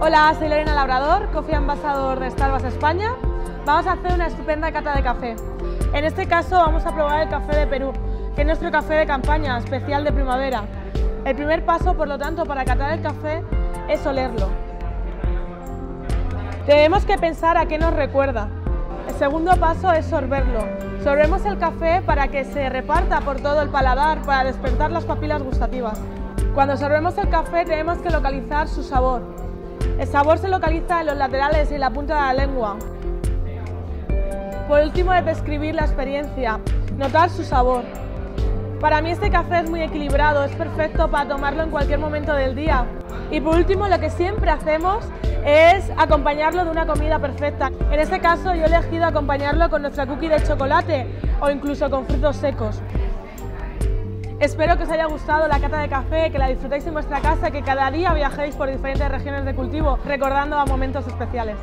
Hola, soy Lorena Labrador, Coffee Ambassador de Starbucks España. Vamos a hacer una estupenda cata de café. En este caso vamos a probar el café de Perú, que es nuestro café de campaña especial de primavera. El primer paso, por lo tanto, para catar el café es olerlo. Tenemos que pensar a qué nos recuerda. El segundo paso es sorberlo. Sorbemos el café para que se reparta por todo el paladar, para despertar las papilas gustativas. Cuando sorbemos el café tenemos que localizar su sabor. El sabor se localiza en los laterales y en la punta de la lengua. Por último, es describir la experiencia, notar su sabor. Para mí este café es muy equilibrado, es perfecto para tomarlo en cualquier momento del día. Y por último, lo que siempre hacemos es acompañarlo de una comida perfecta. En este caso yo he elegido acompañarlo con nuestra cookie de chocolate o incluso con frutos secos. Espero que os haya gustado la cata de café, que la disfrutéis en vuestra casa, que cada día viajéis por diferentes regiones de cultivo recordando a momentos especiales.